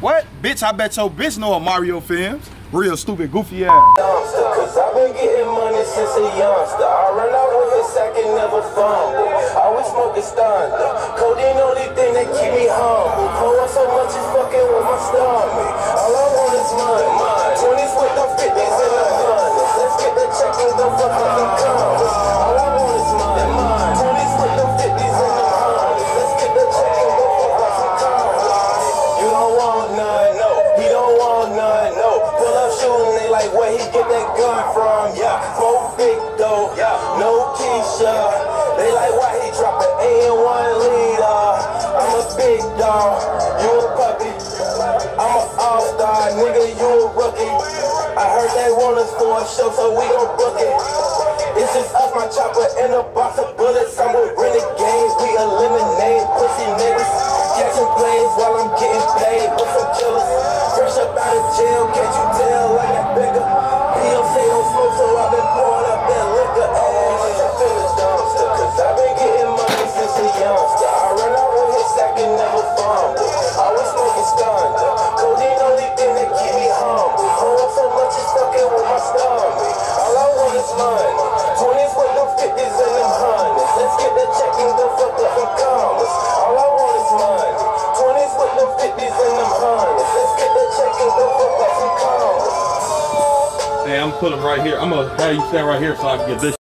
What? Bitch, I bet your bitch know a Mario films. Real stupid, goofy ass. Cause I've been getting money since a youngster. I run out with a sack and never fumble. Always smoking thunder. Codeine only thing that keep me humble. Like where he get that gun from, yeah. Smoke big though, yeah. No Keisha. They like why he drop an A and one leader. I'm a big dog, you a puppy. I'm a all-star, nigga, you a rookie. I heard they want us for a show, so we gon' book it. It's just us, my chopper, and a box of bullets. I'm with renegades, we eliminate pussy niggas. Catching plays while I'm getting put them right here. I'm gonna have you stand right here so I can get this